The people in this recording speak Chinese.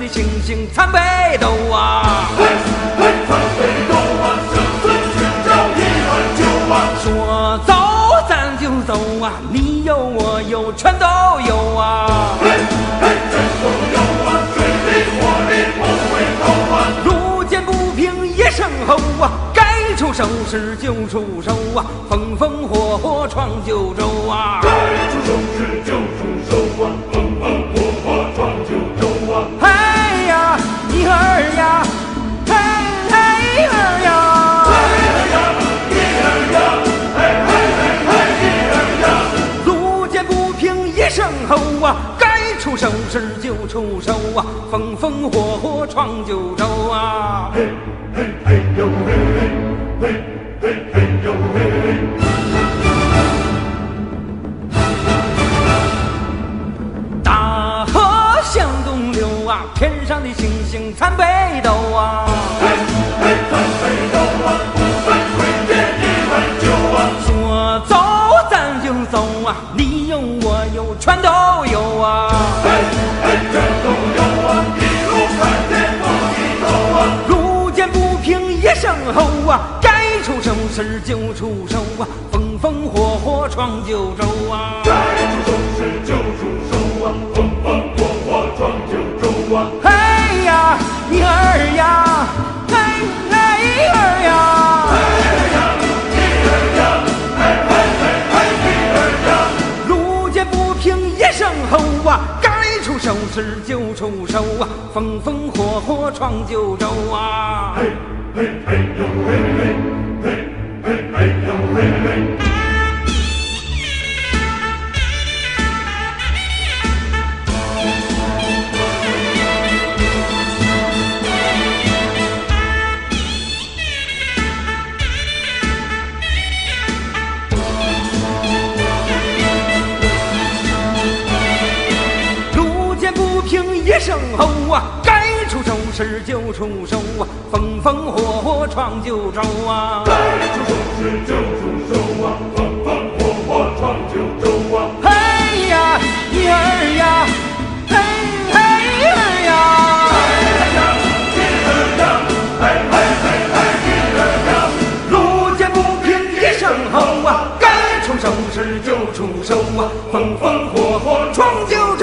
的星星参北斗啊！嘿，嘿，参北斗啊，生存去找一碗酒啊！说走咱就走啊，你有我有全都有啊！嘿，嘿，全都有啊，水里火里不回头啊！路见不平一声吼啊，该出手时就出手啊，风风火火闯九州啊！啊，该出手时就出手啊，风风火火闯九州啊！嘿，嘿嘿呦嘿嘿，嘿嘿嘿呦嘿嘿。大河向东流啊，天上的星星参北斗啊！嘿，嘿，参北斗啊，不分贵贱一碗酒啊！说走咱就走啊，你有全都有啊！嘿，嘿，全都有啊，一路看天不低头啊！路见不平一声吼啊，该出手时就出手啊，风风火火闯九州啊！该出手时就出手啊，风风火火闯九州啊！出手时就出手啊，风风火火闯九州啊！嘿，嘿嘿呦嘿嘿，嘿出手时就出手啊，风风火火闯九州啊！该出手时就出手啊，风风火火闯九州啊！嘿呀，一儿呀，嘿嘿儿呀，路见不平一声吼啊，该出手时就出手啊，风风火火闯九